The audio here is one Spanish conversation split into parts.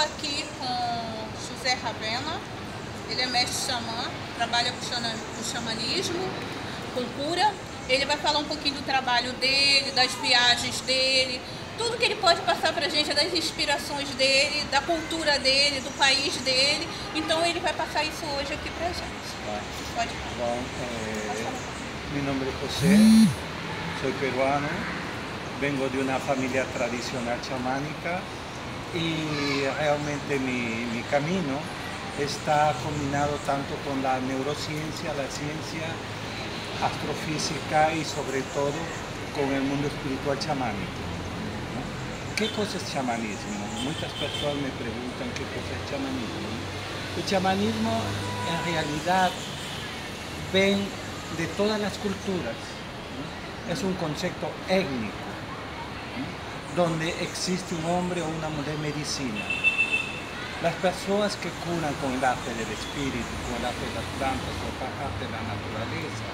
aqui com José Ravena, ele é mestre xamã, trabalha com xamanismo, com cura. Ele vai falar um pouquinho do trabalho dele, das viagens dele, tudo que ele pode passar para a gente, das inspirações dele, da cultura dele, do país dele. Então ele vai passar isso hoje aqui para a gente. Pode falar. Bom, eh, mi nombre es José, soy peruano, vengo de una familia tradicional chamánica y realmente mi, mi camino está combinado tanto con la neurociencia, la ciencia astrofísica y sobre todo con el mundo espiritual chamánico. ¿no? ¿Qué cosa es chamanismo? Muchas personas me preguntan qué cosa es chamanismo. El chamanismo en realidad ven de todas las culturas, ¿no? es un concepto étnico. Donde existe un hombre o una mujer medicina. Las personas que curan con el arte del espíritu, con el arte de las plantas, con el arte de la naturaleza,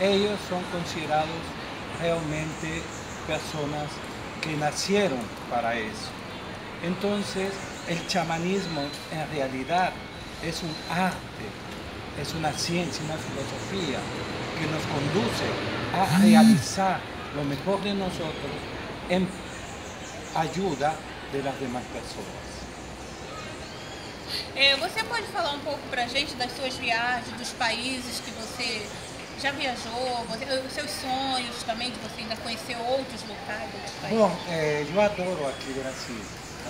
ellos son considerados realmente personas que nacieron para eso. Entonces, el chamanismo en realidad es un arte, es una ciencia, una filosofía que nos conduce a realizar lo mejor de nosotros en ayuda de las demás pessoas. É, você pode falar um pouco para a gente das suas viagens, dos países que você já viajou, você, os seus sonhos também, de você ainda conhecer outros locais, outros países? Bom, eh, eu adoro aqui o Brasil,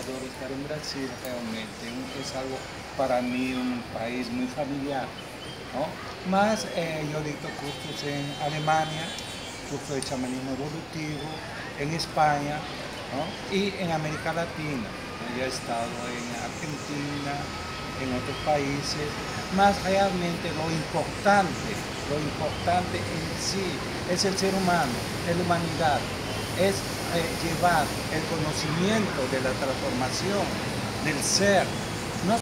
adoro estar em Brasil realmente, é algo para mim um país muito familiar, ¿no? Mas eh, eu dicto cursos em Alemanha, curso de chamanismo evolutivo, em Espanha y en América Latina. He estado en Argentina, en otros países, más realmente lo importante, lo importante en sí es el ser humano, es la humanidad, es eh, llevar el conocimiento de la transformación del ser